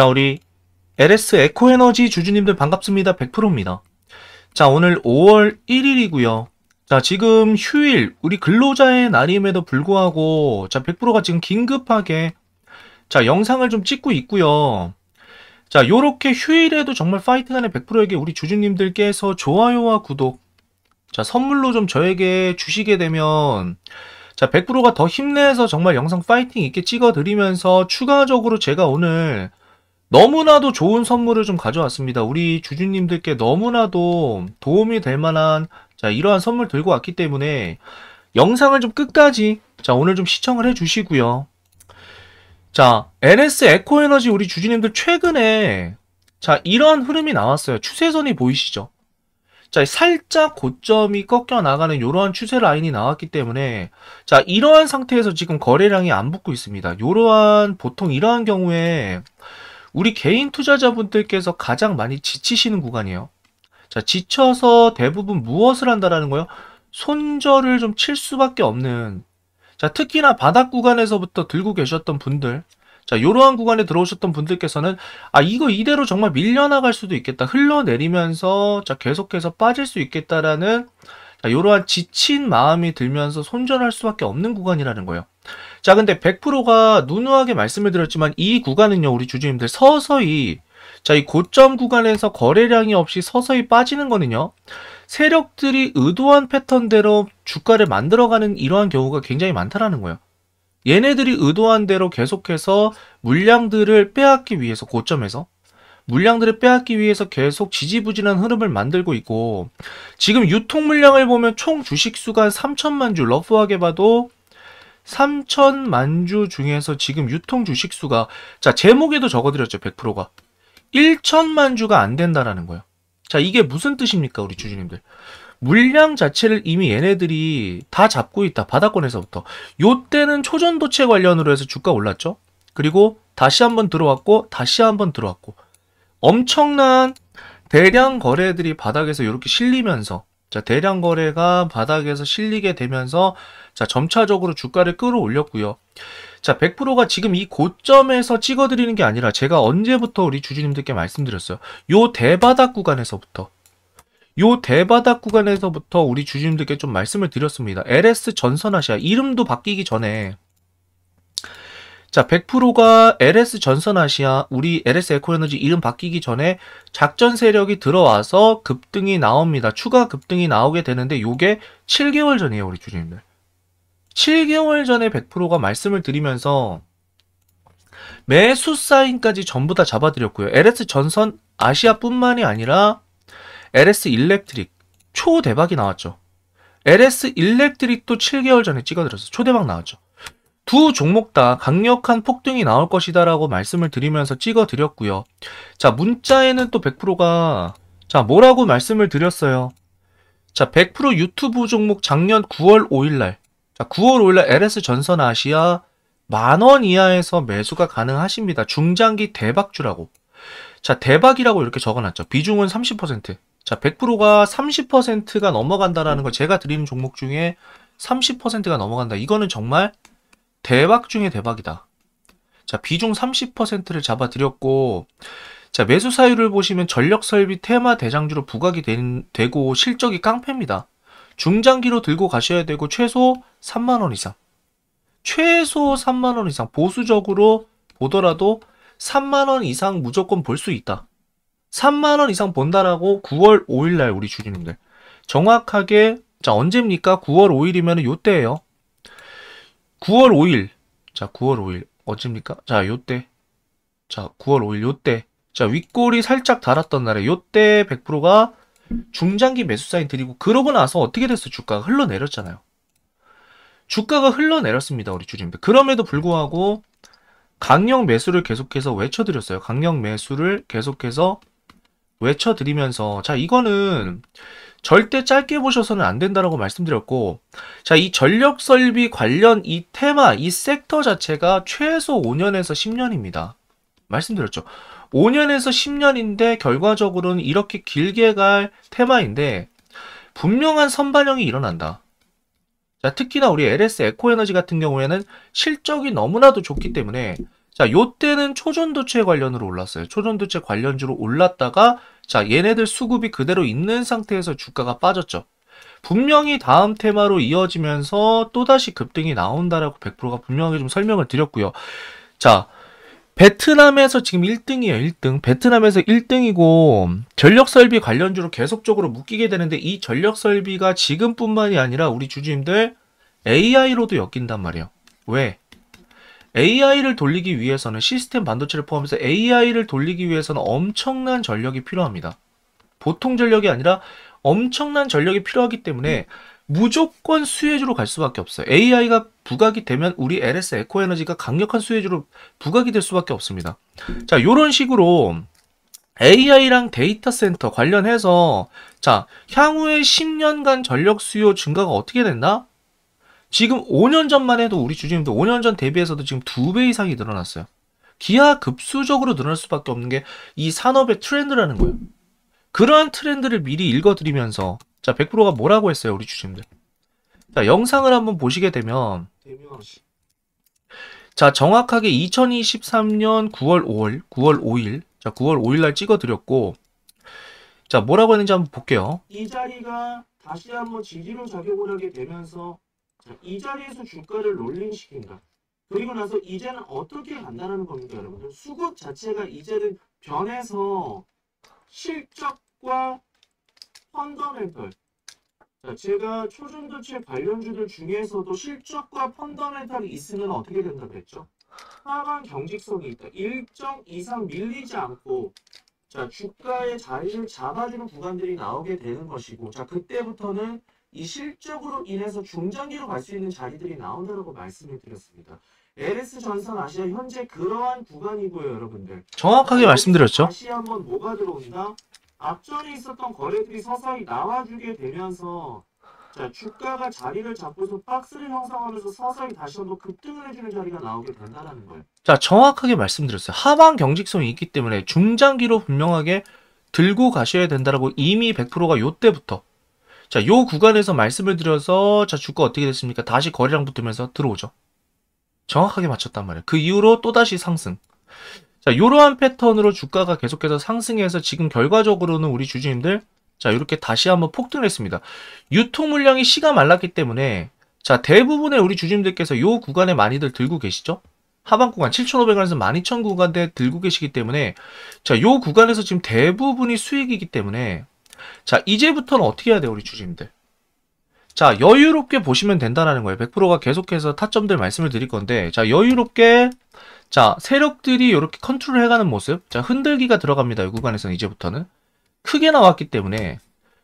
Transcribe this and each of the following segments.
자, 우리 LS 에코에너지 주주님들 반갑습니다. 100%입니다. 자, 오늘 5월 1일이고요. 자, 지금 휴일, 우리 근로자의 날임에도 불구하고, 자, 100%가 지금 긴급하게, 자, 영상을 좀 찍고 있고요. 자, 요렇게 휴일에도 정말 파이팅하는 100%에게 우리 주주님들께서 좋아요와 구독, 자, 선물로 좀 저에게 주시게 되면, 자, 100%가 더 힘내서 정말 영상 파이팅 있게 찍어드리면서 추가적으로 제가 오늘 너무나도 좋은 선물을 좀 가져왔습니다. 우리 주주님들께 너무나도 도움이 될 만한 자, 이러한 선물 들고 왔기 때문에 영상을 좀 끝까지 자, 오늘 좀 시청을 해 주시고요. 자, NS 에코에너지 우리 주주님들 최근에 자, 이러한 흐름이 나왔어요. 추세선이 보이시죠? 자, 살짝 고점이 꺾여 나가는 이러한 추세 라인이 나왔기 때문에 자, 이러한 상태에서 지금 거래량이 안 붙고 있습니다. 이러한 보통 이러한 경우에 우리 개인 투자자분들께서 가장 많이 지치시는 구간이에요. 자, 지쳐서 대부분 무엇을 한다라는 거요? 손절을 좀 칠 수밖에 없는 자, 특히나 바닥 구간에서부터 들고 계셨던 분들 자, 이러한 구간에 들어오셨던 분들께서는 아, 이거 이대로 정말 밀려나갈 수도 있겠다. 흘러내리면서 자, 계속해서 빠질 수 있겠다라는 자, 이러한 지친 마음이 들면서 손절할 수밖에 없는 구간이라는 거예요. 자, 근데 100%가 누누하게 말씀을 드렸지만 이 구간은요, 우리 주주님들 서서히 자, 이 고점 구간에서 거래량이 없이 서서히 빠지는 거는요. 세력들이 의도한 패턴대로 주가를 만들어가는 이러한 경우가 굉장히 많다라는 거예요. 얘네들이 의도한 대로 계속해서 물량들을 빼앗기 위해서 고점에서 물량들을 빼앗기 위해서 계속 지지부진한 흐름을 만들고 있고 지금 유통 물량을 보면 총 주식 수가 3천만 주 러프하게 봐도 3천만 주 중에서 지금 유통 주식 수가 자 제목에도 적어드렸죠 100%가 1천만 주가 안 된다라는 거예요. 자 이게 무슨 뜻입니까 우리 주주님들 물량 자체를 이미 얘네들이 다 잡고 있다. 바닥권에서부터. 요때는 초전도체 관련으로 해서 주가 올랐죠. 그리고 다시 한번 들어왔고 다시 한번 들어왔고 엄청난 대량 거래들이 바닥에서 이렇게 실리면서 자 대량 거래가 바닥에서 실리게 되면서 자 점차적으로 주가를 끌어올렸고요. 자 100%가 지금 이 고점에서 찍어드리는 게 아니라 제가 언제부터 우리 주주님들께 말씀드렸어요. 요 대바닥 구간에서부터 요 대바닥 구간에서부터 우리 주주님들께 좀 말씀을 드렸습니다. LS 전선아시아 이름도 바뀌기 전에 자 100%가 LS 전선아시아 우리 LS 에코에너지 이름 바뀌기 전에 작전 세력이 들어와서 급등이 나옵니다. 추가 급등이 나오게 되는데 요게 7개월 전이에요 우리 주주님들. 7개월 전에 100%가 말씀을 드리면서 매수 사인까지 전부 다 잡아드렸고요. LS 전선 아시아뿐만이 아니라 LS 일렉트릭 초대박이 나왔죠. LS 일렉트릭도 7개월 전에 찍어드렸어요. 초대박 나왔죠. 두 종목 다 강력한 폭등이 나올 것이다 라고 말씀을 드리면서 찍어 드렸고요. 자 문자에는 또 100%가 자 뭐라고 말씀을 드렸어요. 자 100% 유튜브 종목 작년 9월 5일날 자 9월 5일날 LS 전선 아시아 만원 이하에서 매수가 가능하십니다. 중장기 대박주라고. 자 대박이라고 이렇게 적어놨죠. 비중은 30%. 자, 100%가 30%가 넘어간다라는 걸 제가 드리는 종목 중에 30%가 넘어간다. 이거는 정말 대박 중에 대박이다. 자, 비중 30%를 잡아드렸고, 자, 매수 사유를 보시면 전력 설비 테마 대장주로 부각이 된, 되고 실적이 깡패입니다. 중장기로 들고 가셔야 되고 최소 3만원 이상. 최소 3만원 이상. 보수적으로 보더라도 3만원 이상 무조건 볼 수 있다. 3만원 이상 본다라고 9월 5일날 우리 주주님들. 정확하게, 자, 언제입니까? 9월 5일이면 요때예요 9월 5일. 자, 9월 5일. 어찌입니까? 자, 요때. 자, 9월 5일 요때. 자, 윗골이 살짝 달았던 날에 요때 100%가 중장기 매수 사인 드리고 그러고 나서 어떻게 됐어? 주가가 흘러내렸잖아요. 주가가 흘러내렸습니다. 우리 주주님들. 그럼에도 불구하고 강력 매수를 계속해서 외쳐드렸어요. 강력 매수를 계속해서 외쳐드리면서 자 이거는 절대 짧게 보셔서는 안 된다라고 말씀드렸고 자 이 전력 설비 관련 이 테마 이 섹터 자체가 최소 5년에서 10년입니다. 말씀드렸죠. 5년에서 10년인데 결과적으로는 이렇게 길게 갈 테마인데 분명한 선반영이 일어난다. 자, 특히나 우리 LS 에코에너지 같은 경우에는 실적이 너무나도 좋기 때문에 자, 요때는 초전도체 관련으로 올랐어요. 초전도체 관련주로 올랐다가 자, 얘네들 수급이 그대로 있는 상태에서 주가가 빠졌죠. 분명히 다음 테마로 이어지면서 또다시 급등이 나온다라고 100%가 분명하게 좀 설명을 드렸고요. 자, 베트남에서 지금 1등이에요, 1등. 베트남에서 1등이고, 전력 설비 관련주로 계속적으로 묶이게 되는데, 이 전력 설비가 지금뿐만이 아니라 우리 주주님들 AI로도 엮인단 말이에요. 왜? AI를 돌리기 위해서는 시스템 반도체를 포함해서 AI를 돌리기 위해서는 엄청난 전력이 필요합니다. 보통 전력이 아니라 엄청난 전력이 필요하기 때문에 무조건 수혜주로 갈 수밖에 없어요. AI가 부각이 되면 우리 LS 에코에너지가 강력한 수혜주로 부각이 될 수밖에 없습니다. 자, 이런 식으로 AI랑 데이터 센터 관련해서 자, 향후에 10년간 전력 수요 증가가 어떻게 됐나? 지금 5년 전만 해도 우리 주주님들 5년 전 대비해서도 지금 2배 이상이 늘어났어요. 기하 급수적으로 늘어날 수밖에 없는 게 이 산업의 트렌드라는 거예요. 그러한 트렌드를 미리 읽어드리면서 자 100%가 뭐라고 했어요 우리 주주님들. 자 영상을 한번 보시게 되면 자 정확하게 2023년 9월 5월 9월 5일 자 9월 5일 날 찍어드렸고 자 뭐라고 했는지 한번 볼게요. 이 자리가 다시 한번 지지로 작용을 하게 되면서 자, 이 자리에서 주가를 롤링시킨다. 그리고 나서 이제는 어떻게 간다는 겁니까, 여러분들? 수급 자체가 이제는 변해서 실적과 펀더멘털. 자, 제가 초전도체 관련주들 중에서도 실적과 펀더멘털이 있으면 어떻게 된다 그랬죠? 하강 경직성이 있다. 일정 이상 밀리지 않고 자, 주가의 자리를 잡아주는 구간들이 나오게 되는 것이고 자, 그때부터는 이 실적으로 인해서 중장기로 갈 수 있는 자리들이 나온다고 말씀을 드렸습니다. LS 전선 아시아 현재 그러한 구간이고요, 여러분들. 정확하게 말씀드렸죠. 다시 한번 뭐가 들어온다? 앞전에 있었던 거래들이 서서히 나와주게 되면서 자 주가가 자리를 잡고서 박스를 형성하면서 서서히 다시 한번 급등을 해주는 자리가 나오게 된다는 거예요. 자 정확하게 말씀드렸어요. 하방 경직성이 있기 때문에 중장기로 분명하게 들고 가셔야 된다라고 이미 100%가 요때부터 자, 요 구간에서 말씀을 드려서 자, 주가 어떻게 됐습니까? 다시 거래량 붙으면서 들어오죠. 정확하게 맞췄단 말이에요. 그 이후로 또다시 상승. 자, 요러한 패턴으로 주가가 계속해서 상승해서 지금 결과적으로는 우리 주주님들 자, 이렇게 다시 한번 폭등을 했습니다. 유통 물량이 시가 말랐기 때문에 자, 대부분의 우리 주주님들께서 요 구간에 많이들 들고 계시죠? 하방 구간 7,500원에서 12,000 구간대 들고 계시기 때문에 자, 요 구간에서 지금 대부분이 수익이기 때문에 자, 이제부터는 어떻게 해야 돼요, 우리 주주님들? 자, 여유롭게 보시면 된다는 거예요. 100%가 계속해서 타점들 말씀을 드릴 건데, 자, 여유롭게, 자, 세력들이 이렇게 컨트롤 해가는 모습, 자, 흔들기가 들어갑니다. 이 구간에서는 이제부터는. 크게 나왔기 때문에,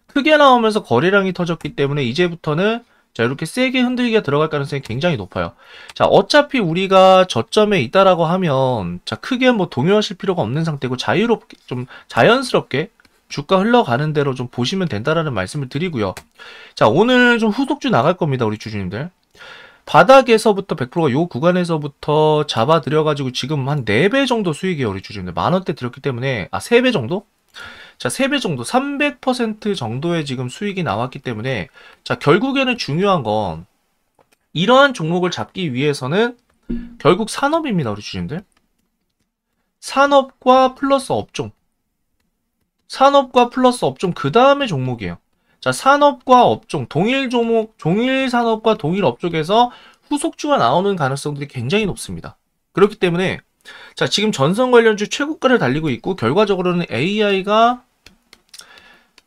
크게 나오면서 거래량이 터졌기 때문에, 이제부터는, 자, 이렇게 세게 흔들기가 들어갈 가능성이 굉장히 높아요. 자, 어차피 우리가 저점에 있다라고 하면, 자, 크게 뭐 동요하실 필요가 없는 상태고, 자유롭게, 좀 자연스럽게, 주가 흘러가는 대로 좀 보시면 된다라는 말씀을 드리고요. 자, 오늘 좀 후속주 나갈 겁니다, 우리 주주님들. 바닥에서부터 100%가 요 구간에서부터 잡아 들여가지고 지금 한 4배 정도 수익이에요, 우리 주주님들. 만 원대 들었기 때문에, 아, 3배 정도? 자, 3배 정도, 300% 정도의 지금 수익이 나왔기 때문에, 자, 결국에는 중요한 건, 이러한 종목을 잡기 위해서는 결국 산업입니다, 우리 주주님들. 산업과 플러스 업종. 산업과 플러스 업종 그 다음에 종목이에요. 자, 산업과 업종, 동일 종목, 동일 산업과 동일 업종에서 후속주가 나오는 가능성들이 굉장히 높습니다. 그렇기 때문에 자, 지금 전선 관련주 최고가를 달리고 있고 결과적으로는 AI가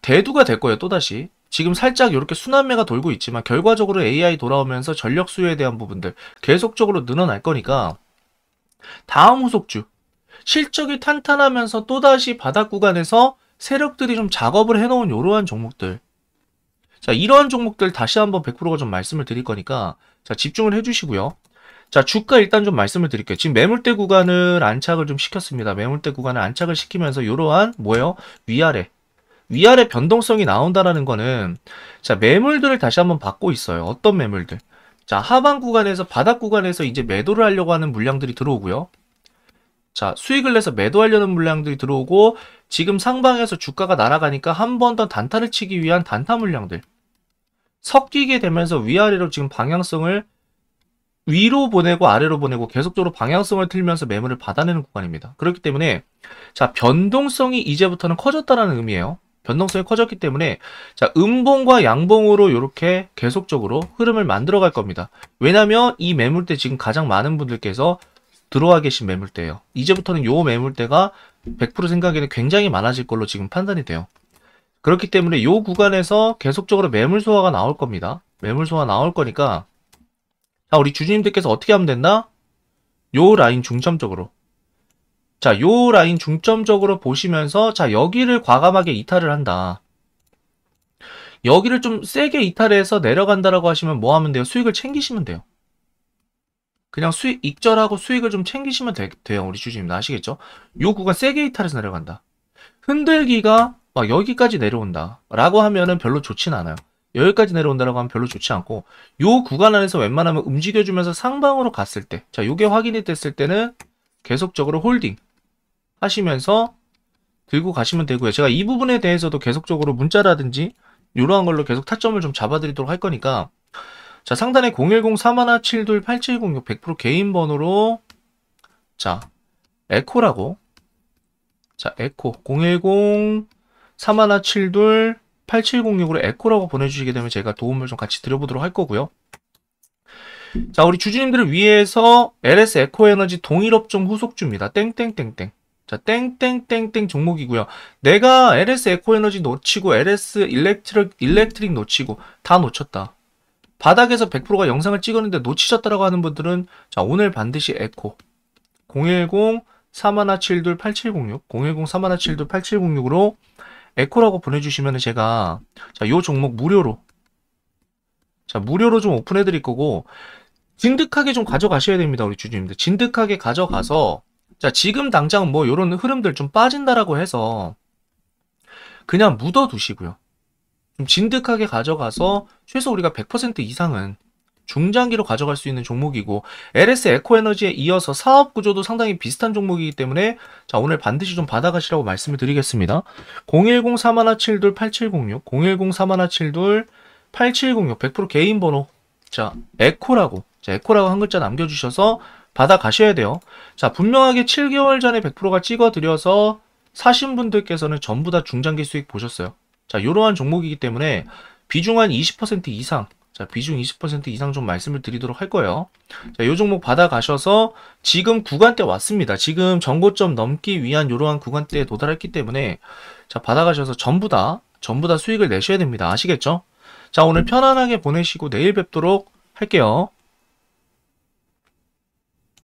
대두가 될 거예요. 또다시. 지금 살짝 이렇게 순환매가 돌고 있지만 결과적으로 AI 돌아오면서 전력 수요에 대한 부분들 계속적으로 늘어날 거니까 다음 후속주 실적이 탄탄하면서 또다시 바닥 구간에서 세력들이 좀 작업을 해놓은 이러한 종목들. 자, 이러한 종목들 다시 한번 100%가 좀 말씀을 드릴 거니까, 자, 집중을 해주시고요. 자, 주가 일단 좀 말씀을 드릴게요. 지금 매물대 구간을 안착을 좀 시켰습니다. 매물대 구간을 안착을 시키면서 이러한, 뭐예요? 위아래. 위아래 변동성이 나온다라는 거는, 자, 매물들을 다시 한번 받고 있어요. 어떤 매물들? 자, 하방 구간에서, 바닥 구간에서 이제 매도를 하려고 하는 물량들이 들어오고요. 자, 수익을 내서 매도하려는 물량들이 들어오고 지금 상방에서 주가가 날아가니까 한 번 더 단타를 치기 위한 단타 물량들 섞이게 되면서 위아래로 지금 방향성을 위로 보내고 아래로 보내고 계속적으로 방향성을 틀면서 매물을 받아내는 구간입니다. 그렇기 때문에 자 변동성이 이제부터는 커졌다라는 의미예요. 변동성이 커졌기 때문에 자 음봉과 양봉으로 이렇게 계속적으로 흐름을 만들어 갈 겁니다. 왜냐하면 이 매물대 지금 가장 많은 분들께서 들어와 계신 매물대예요. 이제부터는 요 매물대가 100% 생각에는 굉장히 많아질 걸로 지금 판단이 돼요. 그렇기 때문에 요 구간에서 계속적으로 매물 소화가 나올 겁니다. 매물 소화 나올 거니까 자, 우리 주주님들께서 어떻게 하면 된다? 요 라인 중점적으로. 자, 요 라인 중점적으로 보시면서, 자, 여기를 과감하게 이탈을 한다. 여기를 좀 세게 이탈해서 내려간다라고 하시면 뭐 하면 돼요? 수익을 챙기시면 돼요. 그냥 수익, 익절하고 수익을 좀 챙기시면 돼, 요 우리 주주님들 아시겠죠? 요 구간 세게 이탈해서 내려간다. 흔들기가 막 여기까지 내려온다. 라고 하면은 별로 좋진 않아요. 여기까지 내려온다라고 하면 별로 좋지 않고 요 구간 안에서 웬만하면 움직여주면서 상방으로 갔을 때, 자 요게 확인이 됐을 때는 계속적으로 홀딩 하시면서 들고 가시면 되고요. 제가 이 부분에 대해서도 계속적으로 문자라든지 이러한 걸로 계속 타점을 좀 잡아드리도록 할 거니까 자 상단에 010-3172-8706 100% 개인 번호로 자 에코라고 자 에코 010-3172 8706으로 에코라고 보내주시게 되면 제가 도움을 좀 같이 드려보도록 할 거고요. 자, 우리 주주님들을 위해서 LS 에코에너지 동일업종 후속주입니다. 땡땡땡땡. 자, 땡땡땡땡 종목이고요. 내가 LS 에코에너지 놓치고 LS 일렉트릭, 일렉트릭 놓치고 다 놓쳤다. 바닥에서 100% 가량 상승을 찍었는데 놓치셨다라고 하는 분들은 자, 오늘 반드시 에코 010 3172 8706 010 3172 8706으로 에코라고 보내주시면 제가 자, 요 종목 무료로 자, 무료로 좀 오픈해 드릴 거고 진득하게 좀 가져가셔야 됩니다. 우리 주주님들. 진득하게 가져가서 자, 지금 당장 뭐 요런 흐름들 좀 빠진다라고 해서 그냥 묻어 두시고요. 좀 진득하게 가져가서 최소 우리가 100% 이상은 중장기로 가져갈 수 있는 종목이고 LS 에코에너지에 이어서 사업 구조도 상당히 비슷한 종목이기 때문에 자 오늘 반드시 좀 받아가시라고 말씀을 드리겠습니다. 010-3172-8706 010-3172-8706 100% 개인 번호 자 에코라고 자 에코라고 한 글자 남겨주셔서 받아가셔야 돼요. 자 분명하게 7개월 전에 100%가 찍어드려서 사신 분들께서는 전부 다 중장기 수익 보셨어요. 자 이러한 종목이기 때문에 비중 한 20% 이상 자, 비중 20% 이상 좀 말씀을 드리도록 할 거예요. 자, 요 종목 받아가셔서 지금 구간대 왔습니다. 지금 정고점 넘기 위한 이러한 구간대에 도달했기 때문에 자, 받아가셔서 전부 다, 전부 다 수익을 내셔야 됩니다. 아시겠죠? 자, 오늘 편안하게 보내시고 내일 뵙도록 할게요.